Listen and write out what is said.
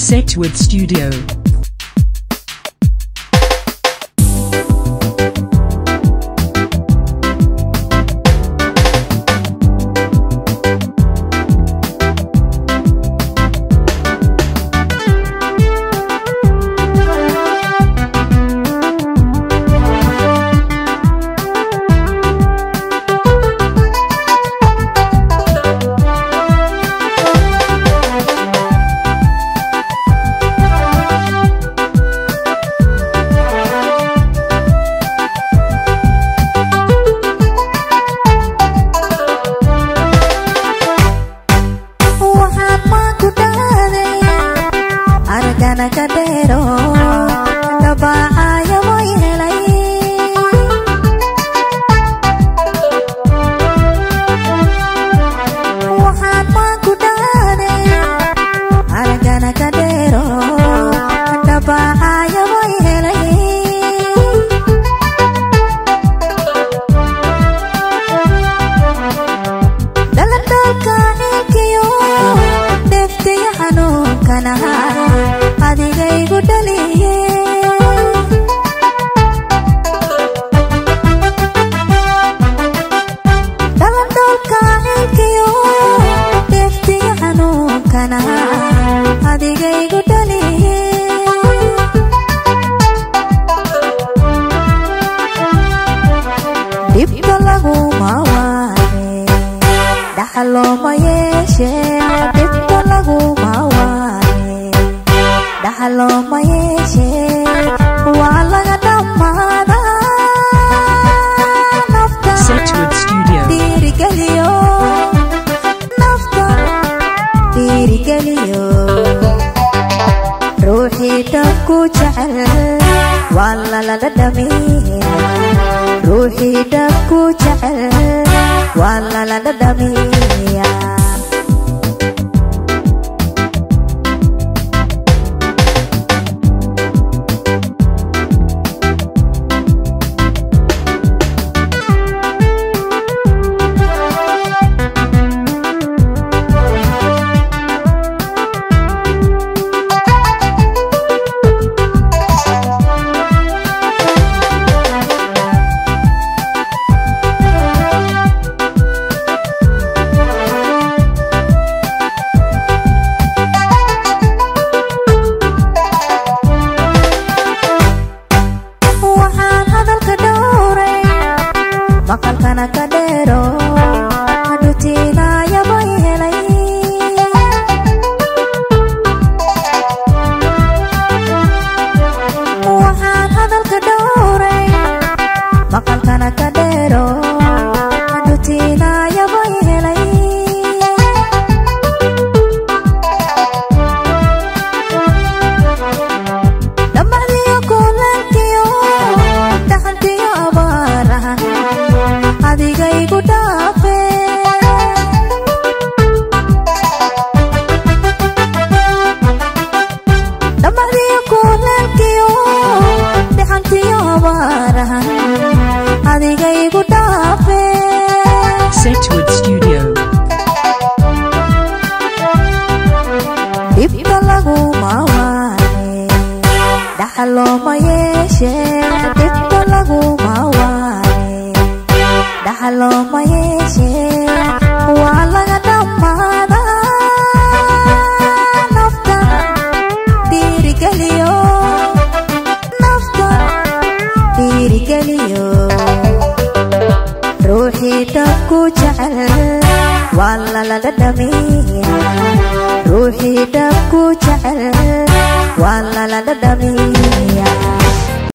set with Studio. Ka dheero dhabaacaya way helay waxaan maanku dhaaday aragana ka dheero dhabaacaya way helay dhaladhalka cilkiyo dheeftiyo xanuunkana adigaygu dhaliye dhibka laguma waane dhaxalooma yeeshe dhibka dhabku jecel waa lalala dhamiya ruuxii dhabku jecel waa adigaygu dhaafe dhamacdiyo kulalkiyo dhaxantiyo abaaraha adigaygu dhaafe Setwood Studio. dhibka laguma waane dhaxalooma yeeshe dhaxalooma yeeshe waa laga dhammaada nafta dhiirigeliyo nafta dhiirigeliyo ruuxii dhabku jecel waa lalala dhamiya ruuxii dhabku jecel waa lalala dhamiya